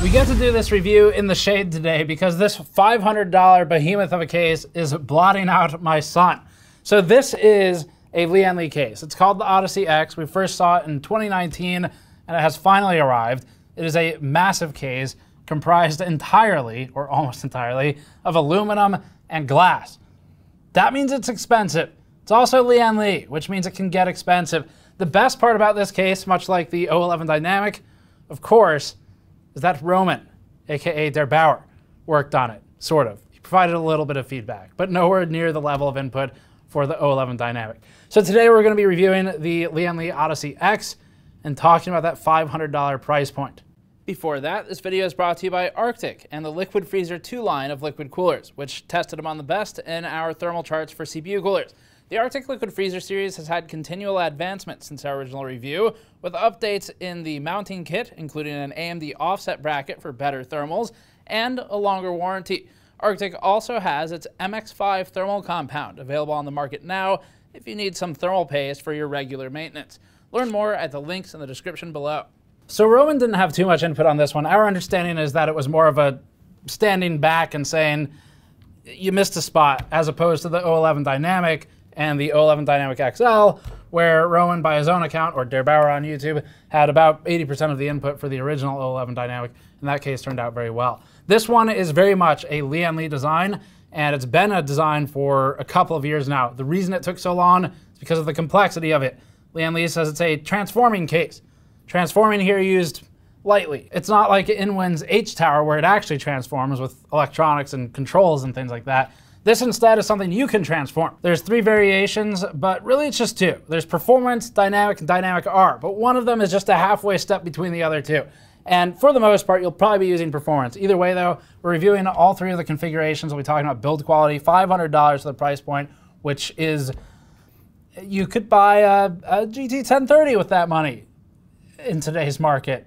We get to do this review in the shade today because this $500 behemoth of a case is blotting out my sun. So this is a Lian Li case. It's called the Odyssey X. We first saw it in 2019 and it has finally arrived. It is a massive case comprised entirely, or almost entirely, of aluminum and glass. That means it's expensive. It's also Lian Li, which means it can get expensive. The best part about this case, much like the O11 Dynamic, of course, is that Roman, aka Der Bauer, worked on it, sort of. He provided a little bit of feedback, but nowhere near the level of input for the O11 Dynamic. So today we're going to be reviewing the Lian Li Odyssey X and talking about that $500 price point. Before that, this video is brought to you by Arctic and the Liquid Freezer 2 line of liquid coolers, which tested among the best in our thermal charts for CPU coolers. The Arctic Liquid Freezer series has had continual advancement since our original review, with updates in the mounting kit, including an AMD offset bracket for better thermals, and a longer warranty. Arctic also has its MX5 thermal compound available on the market now if you need some thermal paste for your regular maintenance. Learn more at the links in the description below. So Roman didn't have too much input on this one. Our understanding is that it was more of a standing back and saying, you missed a spot, as opposed to the O11 Dynamic, and the O11 Dynamic XL, where Roman, by his own account, or Der Bauer on YouTube, had about 80% of the input for the original O11 Dynamic. and that case, turned out very well. This one is very much a Lian Li design, and it's been a design for a couple of years now. The reason it took so long is because of the complexity of it. Lian Li says it's a transforming case. Transforming here used lightly. It's not like Inwin's H Tower where it actually transforms with electronics and controls and things like that. This instead is something you can transform. There's three variations, but really it's just two. There's performance, dynamic, and dynamic R, but one of them is just a halfway step between the other two. And for the most part, you'll probably be using performance. Either way though, we're reviewing all three of the configurations. We'll be talking about build quality, $500 for the price point, which is, you could buy a, a GT 1030 with that money in today's market.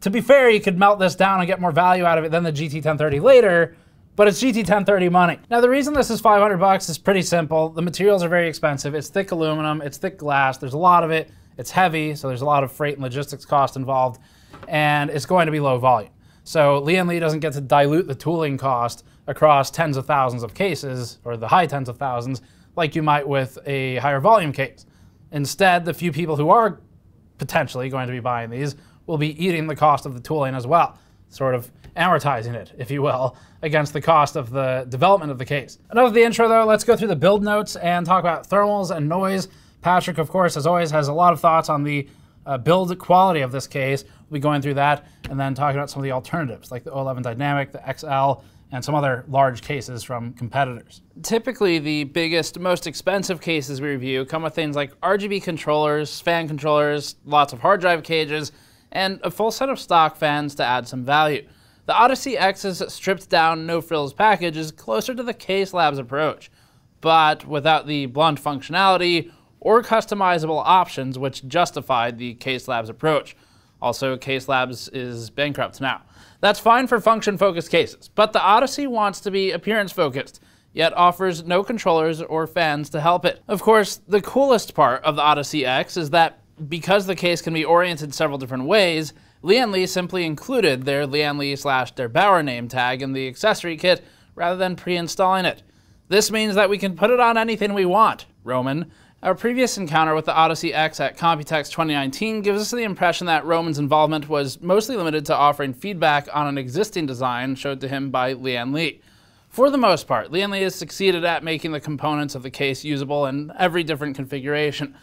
To be fair, you could melt this down and get more value out of it than the GT 1030 later, but it's GT 1030 money. Now the reason this is 500 bucks is pretty simple. The materials are very expensive. It's thick aluminum, it's thick glass, there's a lot of it. It's heavy, so there's a lot of freight and logistics cost involved, and it's going to be low volume. So Lee Lian Li doesn't get to dilute the tooling cost across tens of thousands of cases, or the high tens of thousands, like you might with a higher volume case. Instead, the few people who are potentially going to be buying these will be eating the cost of the tooling as well, sort of amortizing it, if you will, against the cost of the development of the case. Enough of the intro though, let's go through the build notes and talk about thermals and noise. Patrick, of course, as always, has a lot of thoughts on the uh, build quality of this case. We'll be going through that and then talking about some of the alternatives, like the O11 Dynamic, the XL, and some other large cases from competitors. Typically, the biggest, most expensive cases we review come with things like RGB controllers, fan controllers, lots of hard drive cages, and a full set of stock fans to add some value. The Odyssey X's stripped down no frills package is closer to the Case Labs approach, but without the blunt functionality or customizable options which justified the Case Labs approach. Also, Case Labs is bankrupt now. That's fine for function focused cases, but the Odyssey wants to be appearance focused, yet offers no controllers or fans to help it. Of course, the coolest part of the Odyssey X is that because the case can be oriented several different ways, Lian Li simply included their Lian Li slash Der Bauer name tag in the accessory kit rather than pre-installing it. This means that we can put it on anything we want, Roman. Our previous encounter with the Odyssey X at Computex 2019 gives us the impression that Roman's involvement was mostly limited to offering feedback on an existing design showed to him by Lian Li. For the most part, Lian Li has succeeded at making the components of the case usable in every different configuration.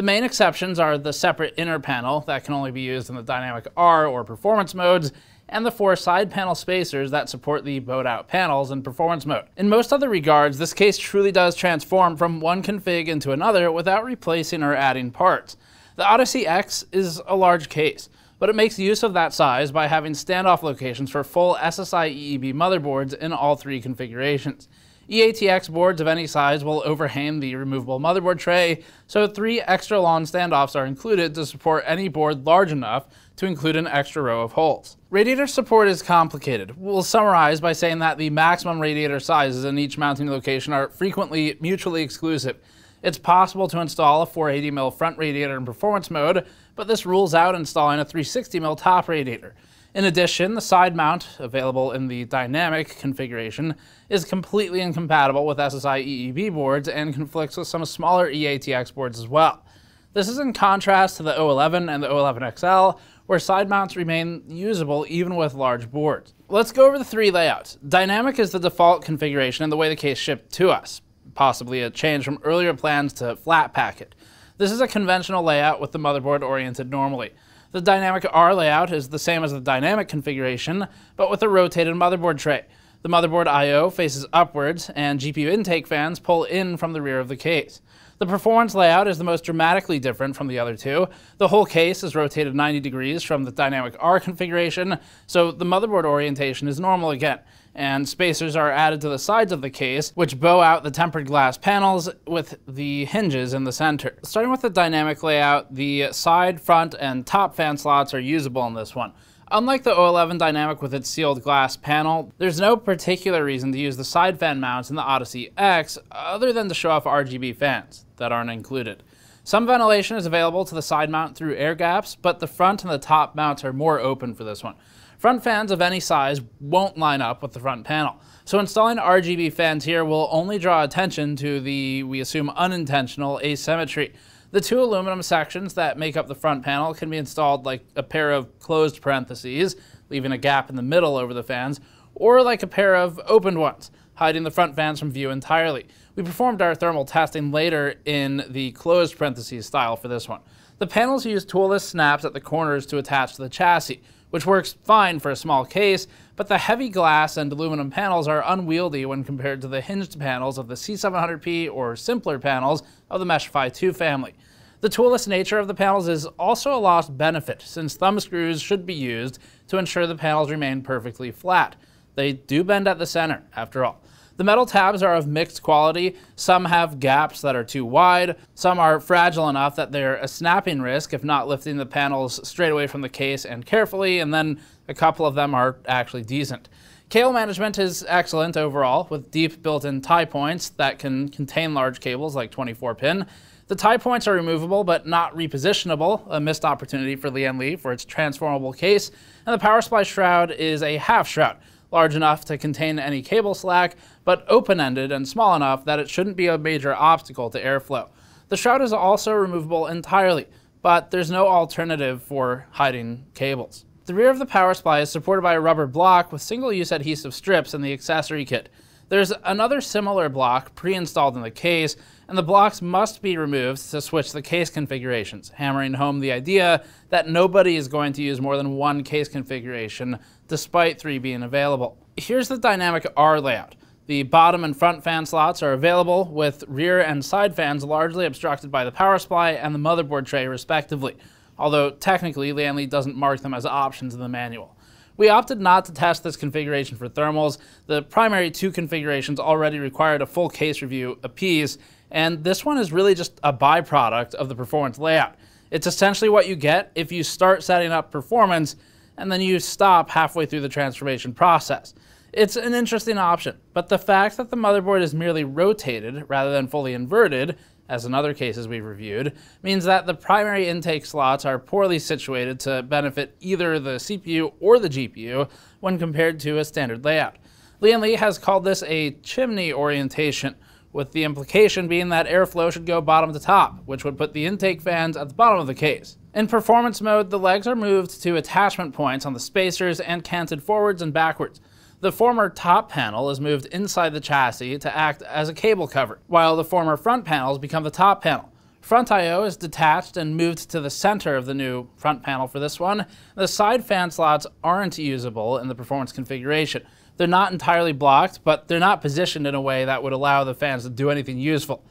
The main exceptions are the separate inner panel that can only be used in the dynamic R or performance modes, and the four side panel spacers that support the bowed out panels in performance mode. In most other regards, this case truly does transform from one config into another without replacing or adding parts. The Odyssey X is a large case, but it makes use of that size by having standoff locations for full SSI EEB motherboards in all three configurations. EATX boards of any size will overhang the removable motherboard tray, so three extra long standoffs are included to support any board large enough to include an extra row of holes. Radiator support is complicated. We'll summarize by saying that the maximum radiator sizes in each mounting location are frequently mutually exclusive. It's possible to install a 480mm front radiator in performance mode, but this rules out installing a 360mm top radiator. In addition, the side mount, available in the dynamic configuration, is completely incompatible with SSI EEB boards and conflicts with some smaller EATX boards as well. This is in contrast to the O11 and the O11XL, where side mounts remain usable even with large boards. Let's go over the three layouts. Dynamic is the default configuration and the way the case shipped to us, possibly a change from earlier plans to flat packet. This is a conventional layout with the motherboard oriented normally. The Dynamic R layout is the same as the Dynamic configuration, but with a rotated motherboard tray. The motherboard I.O. faces upwards, and GPU intake fans pull in from the rear of the case. The performance layout is the most dramatically different from the other two. The whole case is rotated 90 degrees from the Dynamic R configuration, so the motherboard orientation is normal again, and spacers are added to the sides of the case, which bow out the tempered glass panels with the hinges in the center. Starting with the Dynamic layout, the side, front, and top fan slots are usable in this one. Unlike the O11 Dynamic with its sealed glass panel, there's no particular reason to use the side fan mounts in the Odyssey X other than to show off RGB fans that aren't included. Some ventilation is available to the side mount through air gaps, but the front and the top mounts are more open for this one. Front fans of any size won't line up with the front panel. So installing RGB fans here will only draw attention to the, we assume, unintentional asymmetry. The two aluminum sections that make up the front panel can be installed like a pair of closed parentheses, leaving a gap in the middle over the fans, or like a pair of opened ones, hiding the front fans from view entirely. We performed our thermal testing later in the closed parentheses style for this one. The panels use toolless snaps at the corners to attach to the chassis, which works fine for a small case, but the heavy glass and aluminum panels are unwieldy when compared to the hinged panels of the C700P or simpler panels of the Meshify 2 family. The toolless nature of the panels is also a lost benefit, since thumb screws should be used to ensure the panels remain perfectly flat. They do bend at the center, after all. The metal tabs are of mixed quality. Some have gaps that are too wide. Some are fragile enough that they're a snapping risk if not lifting the panels straight away from the case and carefully, and then a couple of them are actually decent. Cable management is excellent overall, with deep built-in tie points that can contain large cables like 24 pin. The tie points are removable but not repositionable, a missed opportunity for Lian Li for its transformable case, and the power supply shroud is a half shroud, large enough to contain any cable slack, but open-ended and small enough that it shouldn't be a major obstacle to airflow. The shroud is also removable entirely, but there's no alternative for hiding cables. The rear of the power supply is supported by a rubber block with single-use adhesive strips in the accessory kit. There's another similar block pre-installed in the case, and the blocks must be removed to switch the case configurations, hammering home the idea that nobody is going to use more than one case configuration, despite three being available. Here's the dynamic R layout. The bottom and front fan slots are available, with rear and side fans largely obstructed by the power supply and the motherboard tray respectively, although technically Lian Li doesn't mark them as options in the manual. We opted not to test this configuration for thermals. The primary two configurations already required a full case review apiece, and this one is really just a byproduct of the performance layout. It's essentially what you get if you start setting up performance and then you stop halfway through the transformation process. It's an interesting option, but the fact that the motherboard is merely rotated rather than fully inverted as in other cases we've reviewed, means that the primary intake slots are poorly situated to benefit either the CPU or the GPU when compared to a standard layout. Lian Li has called this a chimney orientation, with the implication being that airflow should go bottom to top, which would put the intake fans at the bottom of the case. In performance mode, the legs are moved to attachment points on the spacers and canted forwards and backwards. The former top panel is moved inside the chassis to act as a cable cover, while the former front panels become the top panel. Front I.O. is detached and moved to the center of the new front panel for this one. The side fan slots aren't usable in the performance configuration. They're not entirely blocked, but they're not positioned in a way that would allow the fans to do anything useful,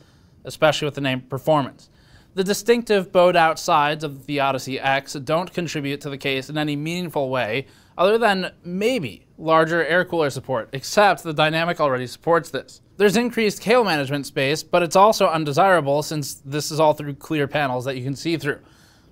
especially with the name performance. The distinctive bowed out sides of the Odyssey X don't contribute to the case in any meaningful way, other than maybe larger air cooler support, except the Dynamic already supports this. There's increased cable management space, but it's also undesirable since this is all through clear panels that you can see through.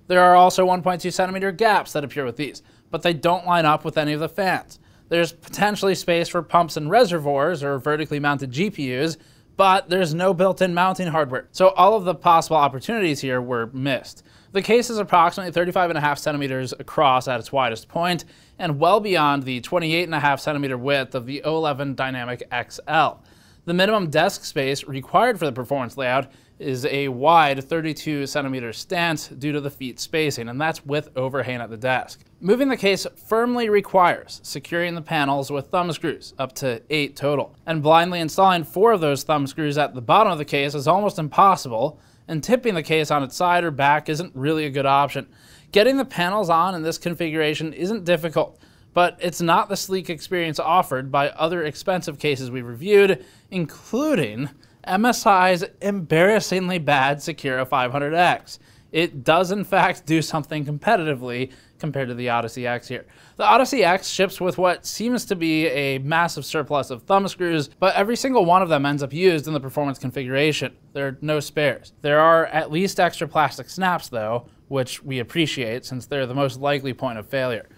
There are also 1.2 centimeter gaps that appear with these, but they don't line up with any of the fans. There's potentially space for pumps and reservoirs or vertically mounted GPUs, but there's no built-in mounting hardware. So all of the possible opportunities here were missed. The case is approximately 35 and a half centimeters across at its widest point and well beyond the 28 and a half centimeter width of the O11 Dynamic XL. The minimum desk space required for the performance layout is a wide 32 centimeter stance due to the feet spacing, and that's with overhang at the desk. Moving the case firmly requires securing the panels with thumb screws, up to eight total. And blindly installing four of those thumb screws at the bottom of the case is almost impossible, and tipping the case on its side or back isn't really a good option. Getting the panels on in this configuration isn't difficult, but it's not the sleek experience offered by other expensive cases we've reviewed, including MSI's embarrassingly bad Sekira 500X. It does, in fact, do something competitively compared to the Odyssey X here. The Odyssey X ships with what seems to be a massive surplus of thumb screws, but every single one of them ends up used in the performance configuration. There are no spares. There are at least extra plastic snaps, though, which we appreciate since they're the most likely point of failure.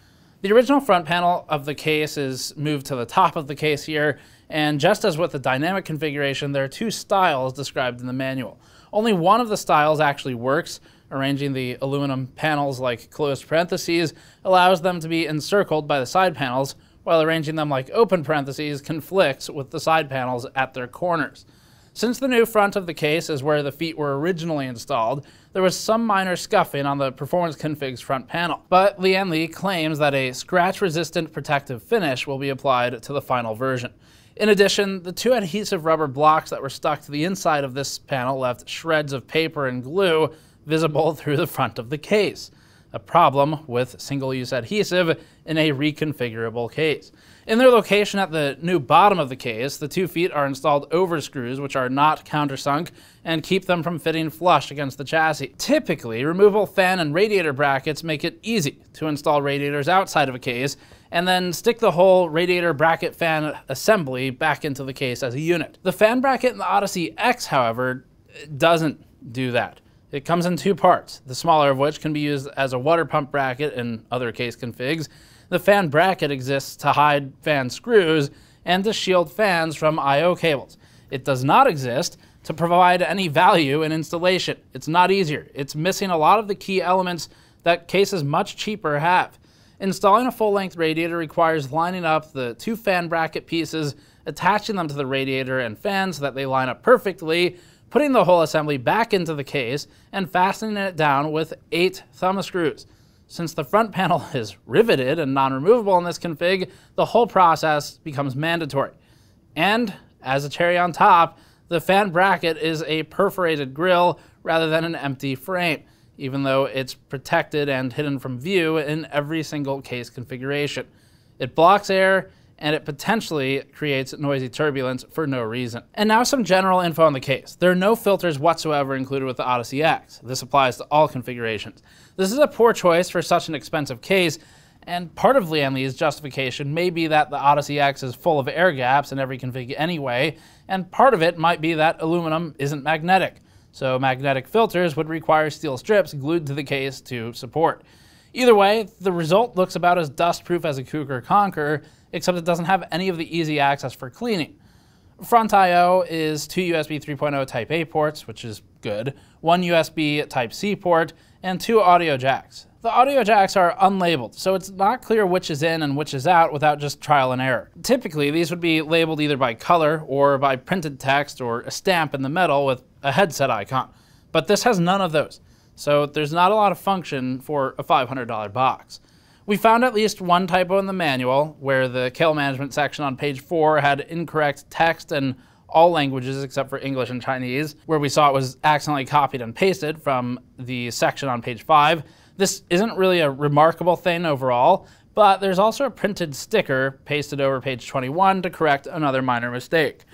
The original front panel of the case is moved to the top of the case here, and just as with the dynamic configuration, there are two styles described in the manual. Only one of the styles actually works. Arranging the aluminum panels like closed parentheses allows them to be encircled by the side panels, while arranging them like open parentheses conflicts with the side panels at their corners. Since the new front of the case is where the feet were originally installed, there was some minor scuffing on the Performance Config's front panel. But Lian Li claims that a scratch-resistant protective finish will be applied to the final version. In addition, the two adhesive rubber blocks that were stuck to the inside of this panel left shreds of paper and glue visible through the front of the case, a problem with single-use adhesive in a reconfigurable case. In their location at the new bottom of the case, the two feet are installed over screws which are not countersunk and keep them from fitting flush against the chassis. Typically, removable fan and radiator brackets make it easy to install radiators outside of a case and then stick the whole radiator bracket fan assembly back into the case as a unit. The fan bracket in the Odyssey X, however, doesn't do that. It comes in two parts, the smaller of which can be used as a water pump bracket in other case configs. The fan bracket exists to hide fan screws and to shield fans from I.O. cables. It does not exist to provide any value in installation. It's not easier. It's missing a lot of the key elements that cases much cheaper have. Installing a full-length radiator requires lining up the two fan bracket pieces, attaching them to the radiator and fan so that they line up perfectly, putting the whole assembly back into the case, and fastening it down with eight thumb screws. Since the front panel is riveted and non-removable in this config, the whole process becomes mandatory. And, as a cherry on top, the fan bracket is a perforated grill rather than an empty frame even though it's protected and hidden from view in every single case configuration. It blocks air, and it potentially creates noisy turbulence for no reason. And now some general info on the case. There are no filters whatsoever included with the Odyssey X. This applies to all configurations. This is a poor choice for such an expensive case, and part of Lian Li's justification may be that the Odyssey X is full of air gaps in every config anyway, and part of it might be that aluminum isn't magnetic so magnetic filters would require steel strips glued to the case to support. Either way, the result looks about as dust-proof as a Cougar Conquer, except it doesn't have any of the easy access for cleaning. Front I.O. is two USB 3.0 Type A ports, which is good, one USB Type C port, and two audio jacks. The audio jacks are unlabeled, so it's not clear which is in and which is out without just trial and error. Typically, these would be labeled either by color or by printed text or a stamp in the metal with a headset icon. But this has none of those, so there's not a lot of function for a $500 box. We found at least one typo in the manual, where the cable management section on page 4 had incorrect text in all languages except for English and Chinese, where we saw it was accidentally copied and pasted from the section on page 5. This isn't really a remarkable thing overall, but there's also a printed sticker pasted over page 21 to correct another minor mistake.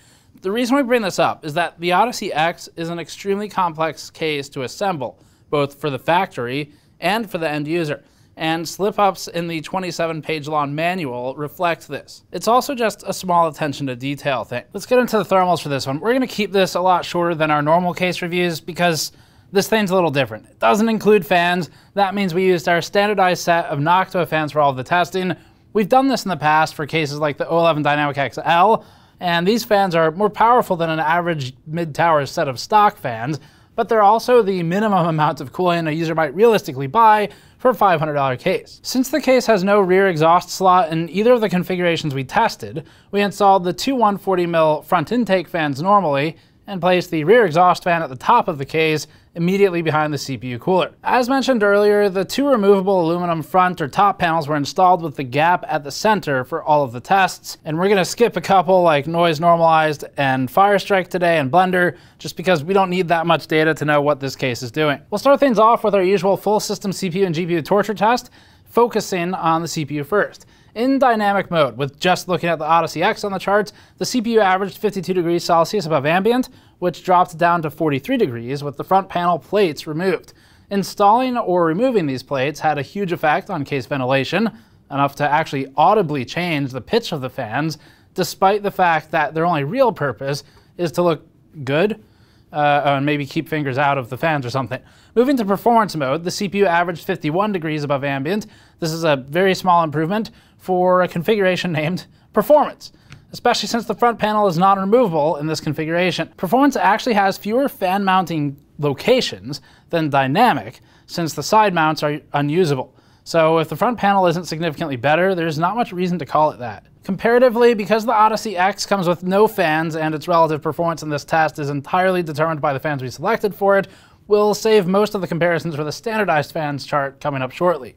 The reason we bring this up is that the Odyssey X is an extremely complex case to assemble, both for the factory and for the end user, and slip-ups in the 27-page long manual reflect this. It's also just a small attention to detail thing. Let's get into the thermals for this one. We're gonna keep this a lot shorter than our normal case reviews because this thing's a little different. It doesn't include fans. That means we used our standardized set of Noctua fans for all of the testing. We've done this in the past for cases like the O11 Dynamic XL, and these fans are more powerful than an average mid-tower set of stock fans, but they're also the minimum amount of coolant a user might realistically buy for a $500 case. Since the case has no rear exhaust slot in either of the configurations we tested, we installed the two 140mm front intake fans normally and placed the rear exhaust fan at the top of the case immediately behind the CPU cooler. As mentioned earlier, the two removable aluminum front or top panels were installed with the gap at the center for all of the tests, and we're gonna skip a couple like noise normalized and Firestrike today and Blender, just because we don't need that much data to know what this case is doing. We'll start things off with our usual full system CPU and GPU torture test, focusing on the CPU first. In dynamic mode, with just looking at the Odyssey X on the charts, the CPU averaged 52 degrees Celsius above ambient, which dropped down to 43 degrees with the front panel plates removed. Installing or removing these plates had a huge effect on case ventilation, enough to actually audibly change the pitch of the fans, despite the fact that their only real purpose is to look good uh, and maybe keep fingers out of the fans or something. Moving to performance mode, the CPU averaged 51 degrees above ambient. This is a very small improvement for a configuration named performance especially since the front panel is not removable in this configuration. Performance actually has fewer fan mounting locations than dynamic, since the side mounts are unusable. So if the front panel isn't significantly better, there's not much reason to call it that. Comparatively, because the Odyssey X comes with no fans and its relative performance in this test is entirely determined by the fans we selected for it, we'll save most of the comparisons for the standardized fans chart coming up shortly.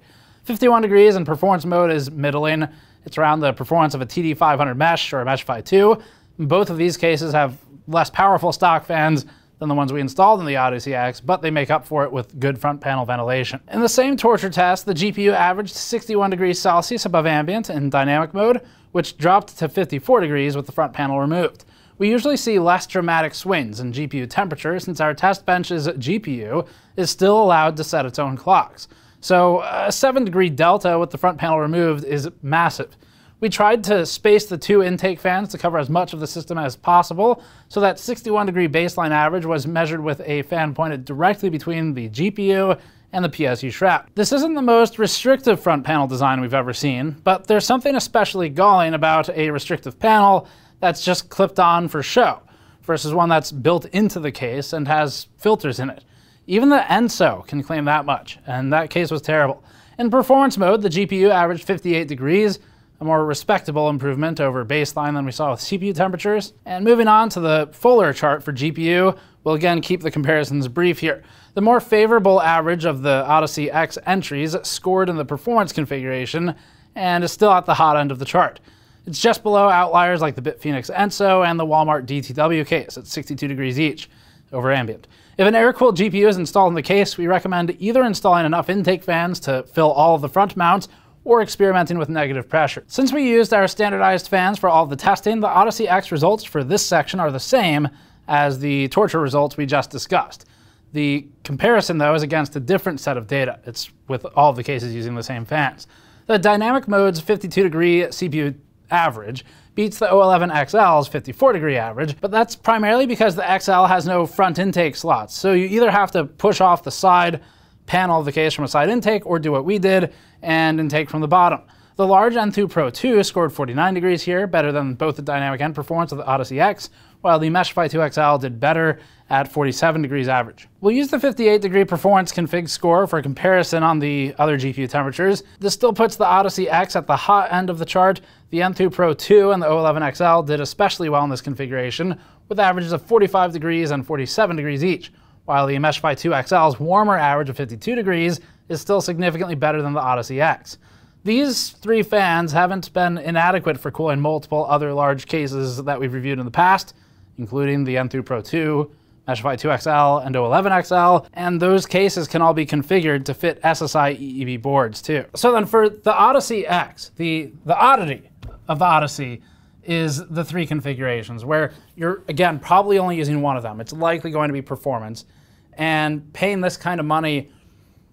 51 degrees in performance mode is middling. It's around the performance of a TD500 mesh or a Meshify 2. Both of these cases have less powerful stock fans than the ones we installed in the Odyssey X, but they make up for it with good front panel ventilation. In the same torture test, the GPU averaged 61 degrees Celsius above ambient in dynamic mode, which dropped to 54 degrees with the front panel removed. We usually see less dramatic swings in GPU temperature since our test bench's GPU is still allowed to set its own clocks. So a 7 degree delta with the front panel removed is massive. We tried to space the two intake fans to cover as much of the system as possible, so that 61 degree baseline average was measured with a fan pointed directly between the GPU and the PSU shroud. This isn't the most restrictive front panel design we've ever seen, but there's something especially galling about a restrictive panel that's just clipped on for show, versus one that's built into the case and has filters in it. Even the ENSO can claim that much, and that case was terrible. In performance mode, the GPU averaged 58 degrees, a more respectable improvement over baseline than we saw with CPU temperatures. And moving on to the fuller chart for GPU, we'll again keep the comparisons brief here. The more favorable average of the Odyssey X entries scored in the performance configuration and is still at the hot end of the chart. It's just below outliers like the Bitfenix ENSO and the Walmart DTW case at 62 degrees each over ambient. If an air-cooled GPU is installed in the case, we recommend either installing enough intake fans to fill all of the front mounts or experimenting with negative pressure. Since we used our standardized fans for all the testing, the Odyssey X results for this section are the same as the torture results we just discussed. The comparison, though, is against a different set of data. It's with all the cases using the same fans. The dynamic mode's 52 degree CPU average beats the O11 XL's 54 degree average, but that's primarily because the XL has no front intake slots. So you either have to push off the side panel of the case from a side intake or do what we did and intake from the bottom. The large Enthoo Pro 2 scored 49 degrees here, better than both the dynamic and performance of the Odyssey X, while the Meshify 2 XL did better at 47 degrees average. We'll use the 58 degree performance config score for comparison on the other GPU temperatures. This still puts the Odyssey X at the hot end of the chart. The Enthoo Pro 2 and the O11 XL did especially well in this configuration, with averages of 45 degrees and 47 degrees each while the Meshify 2 XL's warmer average of 52 degrees is still significantly better than the Odyssey X. These three fans haven't been inadequate for cooling multiple other large cases that we've reviewed in the past, including the Enthoo Pro 2, Meshify 2 XL, and O11 XL, and those cases can all be configured to fit SSI EEB boards too. So then for the Odyssey X, the, the oddity of the Odyssey is the three configurations where you're, again, probably only using one of them. It's likely going to be performance and paying this kind of money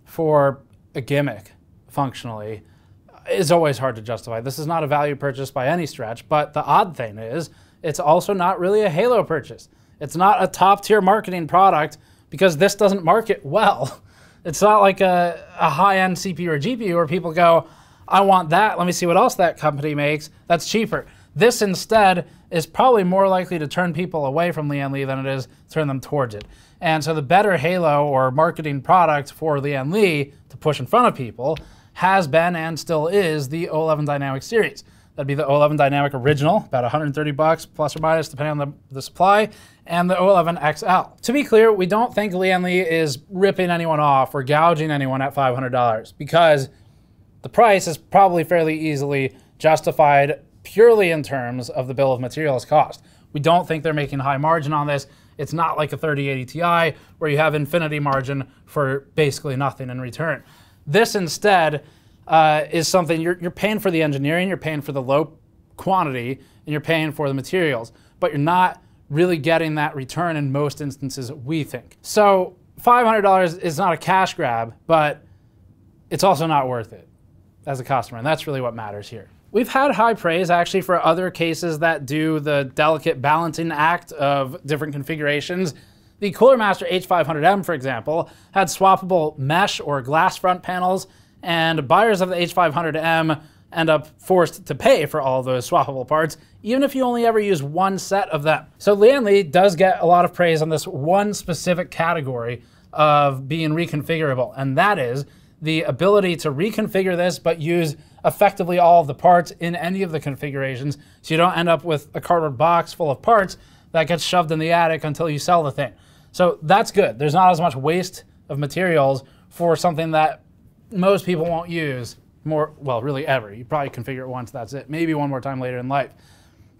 for a gimmick, functionally, is always hard to justify. This is not a value purchase by any stretch, but the odd thing is, it's also not really a Halo purchase. It's not a top tier marketing product because this doesn't market well. It's not like a, a high end CPU or GPU where people go, I want that. Let me see what else that company makes. That's cheaper. This instead is probably more likely to turn people away from Lian Li than it is turn them towards it. And so the better halo or marketing product for Lian Li to push in front of people has been and still is the O11 Dynamic series. That'd be the O11 Dynamic Original, about 130 bucks plus or minus depending on the, the supply, and the O11 XL. To be clear, we don't think Lian Li is ripping anyone off or gouging anyone at $500 because the price is probably fairly easily justified purely in terms of the bill of materials cost. We don't think they're making high margin on this. It's not like a 3080 Ti where you have infinity margin for basically nothing in return. This instead uh, is something you're, you're paying for the engineering, you're paying for the low quantity, and you're paying for the materials, but you're not really getting that return in most instances, we think. So $500 is not a cash grab, but it's also not worth it as a customer, and that's really what matters here. We've had high praise actually for other cases that do the delicate balancing act of different configurations. The Cooler Master H500M, for example, had swappable mesh or glass front panels and buyers of the H500M end up forced to pay for all those swappable parts, even if you only ever use one set of them. So Lian Li does get a lot of praise on this one specific category of being reconfigurable, and that is the ability to reconfigure this but use effectively all of the parts in any of the configurations so you don't end up with a cardboard box full of parts that gets shoved in the attic until you sell the thing. So that's good. There's not as much waste of materials for something that most people won't use more, well, really ever. You probably configure it once, that's it. Maybe one more time later in life.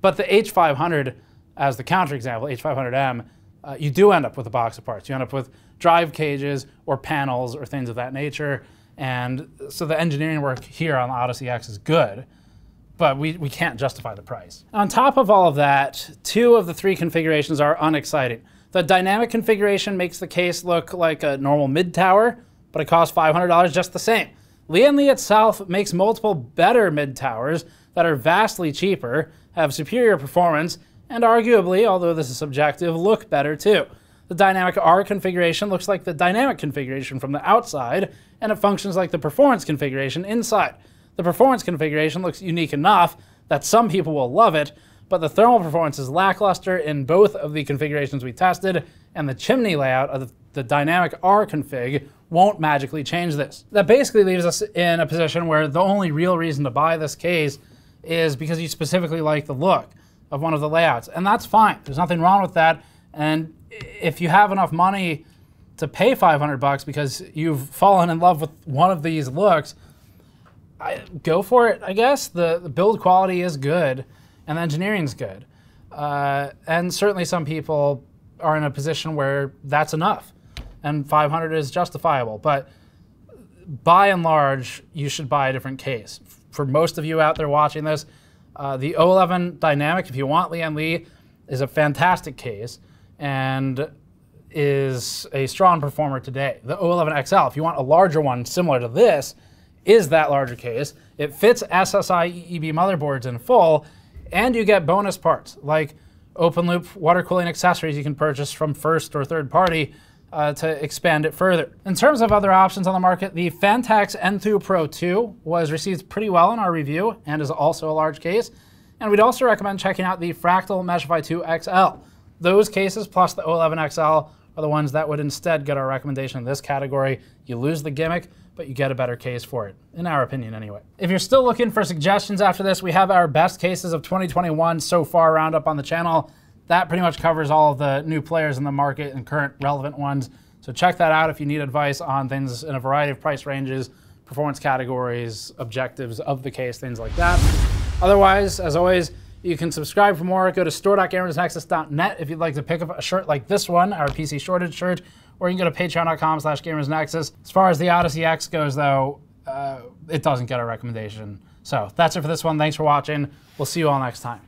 But the H500, as the counterexample, H500M, uh, you do end up with a box of parts. You end up with drive cages or panels or things of that nature. And so the engineering work here on the Odyssey X is good, but we, we can't justify the price. On top of all of that, two of the three configurations are unexciting. The dynamic configuration makes the case look like a normal mid-tower, but it costs $500 just the same. Lian Li itself makes multiple better mid-towers that are vastly cheaper, have superior performance, and arguably, although this is subjective, look better too. The dynamic R configuration looks like the dynamic configuration from the outside, and it functions like the performance configuration inside. The performance configuration looks unique enough that some people will love it, but the thermal performance is lackluster in both of the configurations we tested, and the chimney layout of the dynamic R config won't magically change this. That basically leaves us in a position where the only real reason to buy this case is because you specifically like the look of one of the layouts. And that's fine. There's nothing wrong with that. And if you have enough money to pay 500 bucks because you've fallen in love with one of these looks, I, go for it, I guess. The, the, build quality is good and the engineering's good. Uh, and certainly some people are in a position where that's enough and 500 is justifiable. But by and large, you should buy a different case. For most of you out there watching this, uh, the O11 Dynamic, if you want Lian Li, is a fantastic case and is a strong performer today. The O11 XL, if you want a larger one similar to this, is that larger case. It fits SSI EEB motherboards in full, and you get bonus parts like open loop water cooling accessories you can purchase from first or third party uh, to expand it further. In terms of other options on the market, the Phanteks Enthoo Pro 2 was received pretty well in our review and is also a large case. And we'd also recommend checking out the Fractal Meshify 2 XL. Those cases plus the O11 XL are the ones that would instead get our recommendation in this category. You lose the gimmick, but you get a better case for it, in our opinion anyway. If you're still looking for suggestions after this, we have our best cases of 2021 so far roundup on the channel that pretty much covers all of the new players in the market and current relevant ones. So check that out if you need advice on things in a variety of price ranges, performance categories, objectives of the case, things like that. Otherwise, as always, you can subscribe for more. Go to store.gamersnexus.net if you'd like to pick up a shirt like this one, our PC shortage shirt, or you can go to patreon.com slash gamersnexus. As far as the Odyssey X goes, though, uh, it doesn't get a recommendation. So that's it for this one. Thanks for watching. We'll see you all next time.